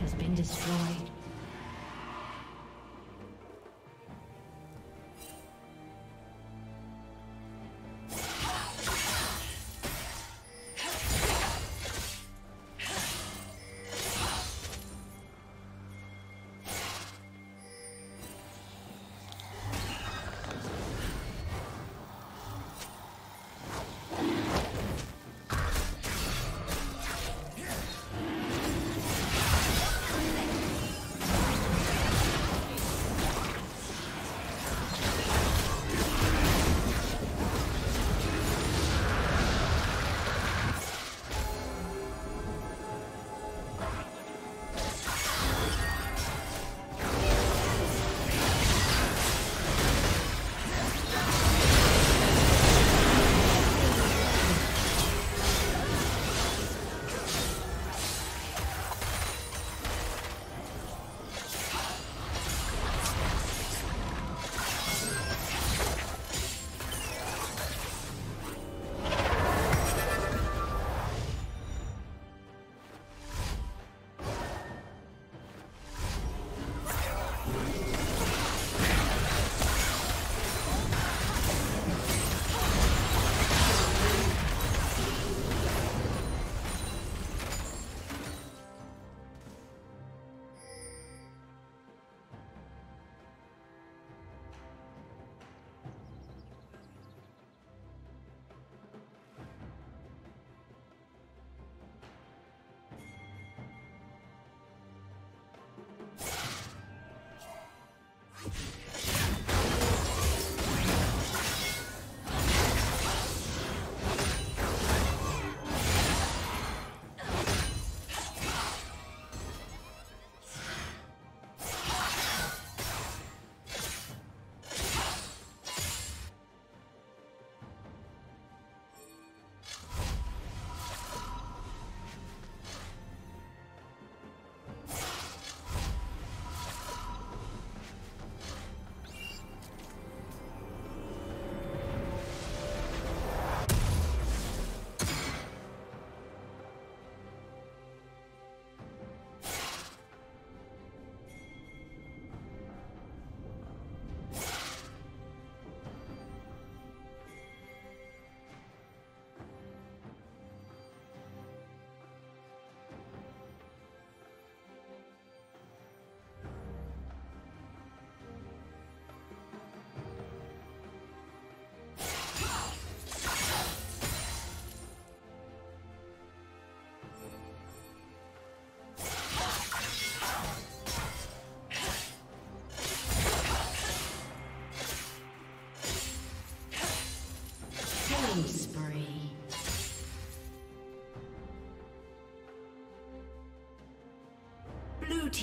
Has been destroyed.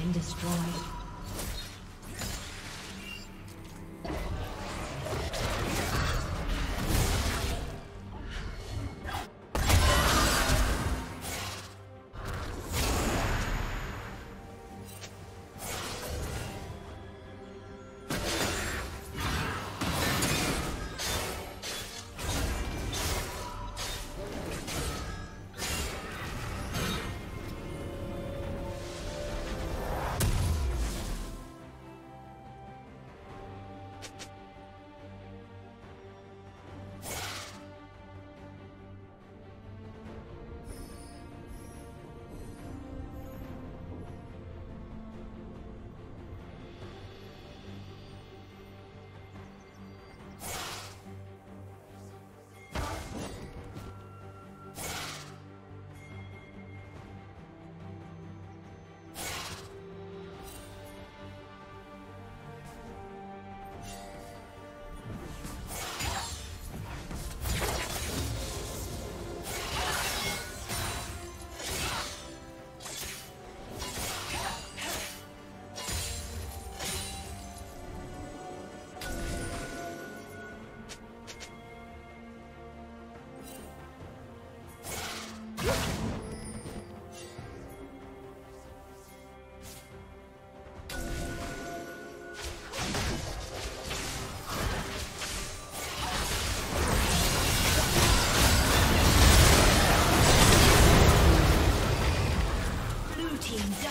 Been destroyed.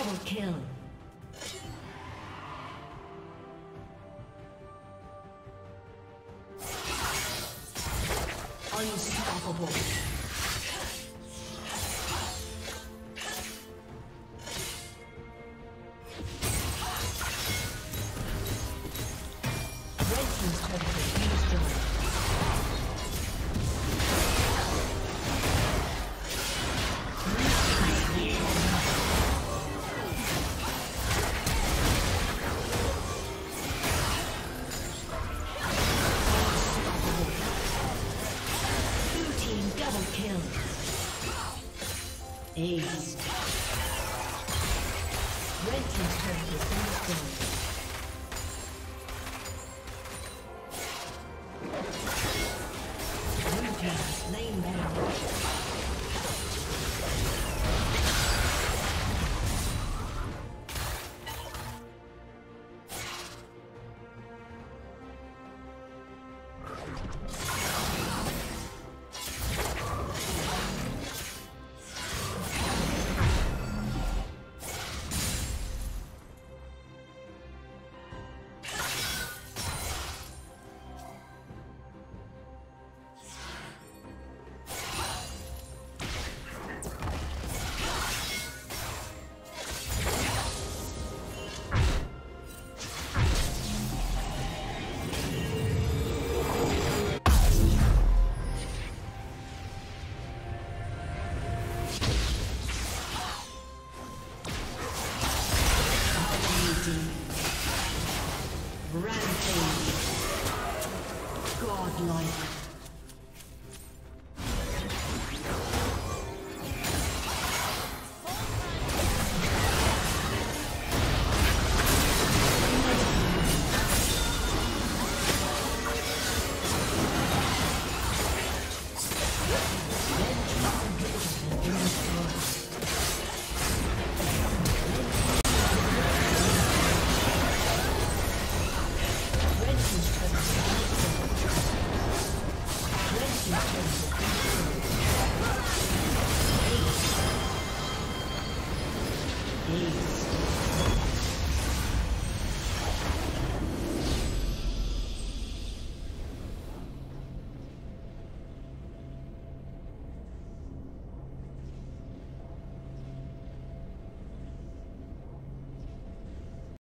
Destroyed. kill. Unstoppable. Ace. Red Team's turret has destroyed.